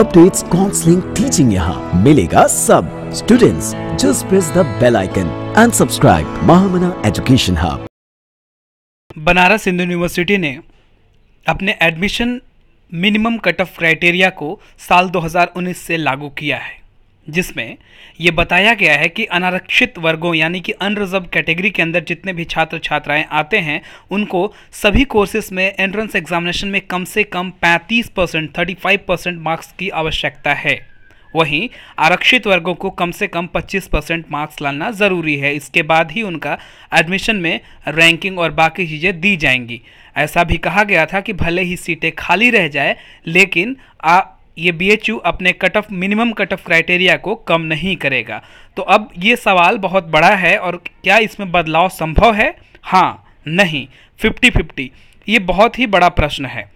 Updates counselling teaching यहाँ मिलेगा सब। Students just press the bell icon and subscribe Mahamana education hub Banaras Hindu university ने अपने admission minimum cut off criteria को साल 2019 से लागू किया है। जिसमें ये बताया गया है कि अनारक्षित वर्गों यानी कि अनरिजर्व कैटेगरी के अंदर जितने भी छात्र छात्राएँ आते हैं, उनको सभी कोर्सेज में एंट्रेंस एग्जामिनेशन में कम से कम 35 परसेंट थर्टी परसेंट मार्क्स की आवश्यकता है। वहीं आरक्षित वर्गों को कम से कम 25 परसेंट मार्क्स लाना ज़रूरी है। इसके बाद ही उनका एडमिशन में रैंकिंग और बाकी चीज़ें दी जाएँगी। ऐसा भी कहा गया था कि भले ही सीटें खाली रह जाए, लेकिन आ ये बी अपने cut off minimum cut off criteria को कम नहीं करेगा। तो अब ये सवाल बहुत बड़ा है और क्या इसमें बदलाव संभव है? हाँ नहीं फिफ्टी फिफ्टी ये बहुत ही बड़ा प्रश्न है।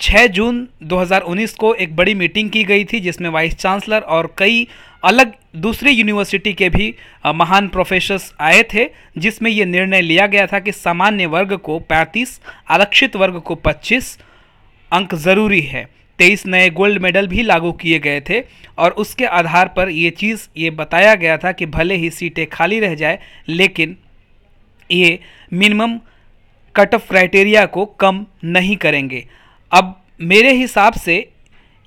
छः जून 2019 को एक बड़ी मीटिंग की गई थी, जिसमें वाइस चांसलर और कई अलग दूसरे यूनिवर्सिटी के भी महान प्रोफेसर्स आए थे, जिसमें ये निर्णय लिया गया था कि सामान्य वर्ग को 35 आरक्षित वर्ग को 25 अंक ज़रूरी है। तेईस नए गोल्ड मेडल भी लागू किए गए थे और उसके आधार पर ये चीज़ ये बताया गया था कि भले ही सीटें खाली रह जाए, लेकिन ये मिनिमम कट ऑफ़ क्राइटेरिया को कम नहीं करेंगे। अब मेरे हिसाब से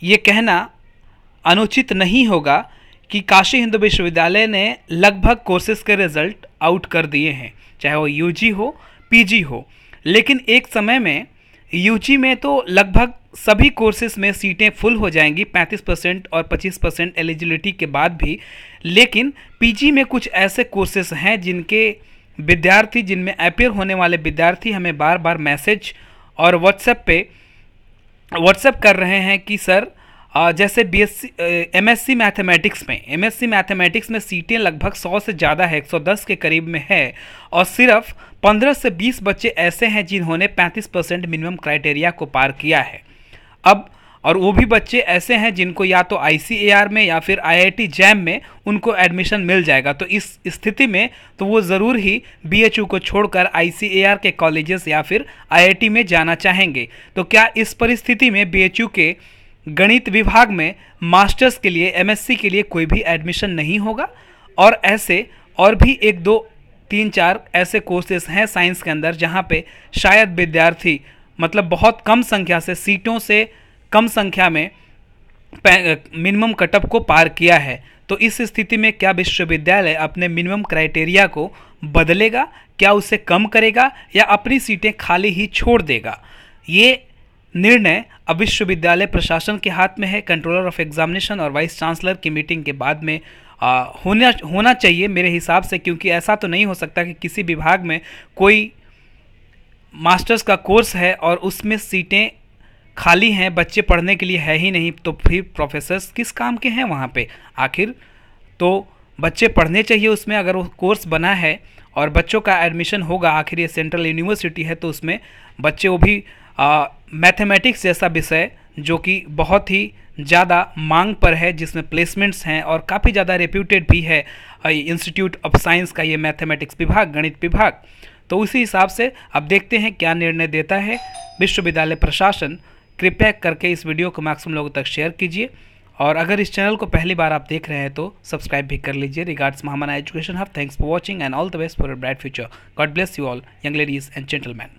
ये कहना अनुचित नहीं होगा कि काशी हिंदू विश्वविद्यालय ने लगभग कोर्सेज के रिज़ल्ट आउट कर दिए हैं, चाहे वो यूजी हो, पीजी हो। लेकिन एक समय में यूजी में तो लगभग सभी कोर्सेज में सीटें फुल हो जाएँगी 35 परसेंट और 25 परसेंट एलिजिबिलिटी के बाद भी। लेकिन पीजी में कुछ ऐसे कोर्सेज हैं जिनके विद्यार्थी, जिनमें अपेयर होने वाले विद्यार्थी हमें बार बार मैसेज और व्हाट्सएप पे व्हाट्सएप कर रहे हैं कि, सर जैसे B S C M S C mathematics में। एम एस सी मैथमेटिक्स में सीटें लगभग सौ से ज़्यादा है 110 के करीब में है। और सिर्फ़ 15 से 20 बच्चे ऐसे हैं जिन्होंने 35 परसेंट मिनिमम क्राइटेरिया को पार किया है। अब, और वो भी बच्चे ऐसे हैं जिनको या तो आई सी ए आर में या फिर आई आई टी जैम में उनको एडमिशन मिल जाएगा। तो इस स्थिति में तो वो ज़रूर ही बी एच यू को छोड़कर आई सी ए आर के कॉलेजेस या फिर आई आई टी में जाना चाहेंगे। तो क्या इस परिस्थिति में बी एच यू के गणित विभाग में मास्टर्स के लिए एमएससी के लिए कोई भी एडमिशन नहीं होगा। और ऐसे और भी एक, दो, तीन, चार ऐसे कोर्सेस हैं साइंस के अंदर, जहाँ पे शायद विद्यार्थी मतलब बहुत कम संख्या से, सीटों से कम संख्या में मिनिमम कटअप को पार किया है। तो इस स्थिति में क्या विश्वविद्यालय अपने मिनिमम क्राइटेरिया को बदलेगा? क्या उसे कम करेगा? या अपनी सीटें खाली ही छोड़ देगा? ये निर्णय अब विश्वविद्यालय प्रशासन के हाथ में है। कंट्रोलर ऑफ़ एग्जामिनेशन और वाइस चांसलर की मीटिंग के बाद में आ, होना होना चाहिए मेरे हिसाब से क्योंकि ऐसा तो नहीं हो सकता कि किसी विभाग में कोई मास्टर्स का कोर्स है और उसमें सीटें खाली हैं बच्चे पढ़ने के लिए है ही नहीं तो फिर प्रोफेसर्स किस काम के हैं वहाँ पे? आखिर तो बच्चे पढ़ने चाहिए उसमें अगर वो कोर्स बना है और बच्चों का एडमिशन होगा आखिर ये सेंट्रल यूनिवर्सिटी है तो उसमें बच्चे वो भी मैथमेटिक्स जैसा विषय जो कि बहुत ही ज़्यादा मांग पर है, जिसमें प्लेसमेंट्स हैं और काफ़ी ज़्यादा रेप्यूटेड भी है इंस्टीट्यूट ऑफ़ साइंस का ये मैथमेटिक्स विभाग, गणित विभाग। तो उसी हिसाब से अब देखते हैं क्या निर्णय देता है विश्वविद्यालय प्रशासन। कृपया करके इस वीडियो को मैक्सिमम लोगों तक शेयर कीजिए। और अगर इस चैनल को पहली बार आप देख रहे हैं तो सब्सक्राइब भी कर लीजिए। Regards Mahamana education hub thanks for watching and all the best for bright future God bless you all young ladies and gentleman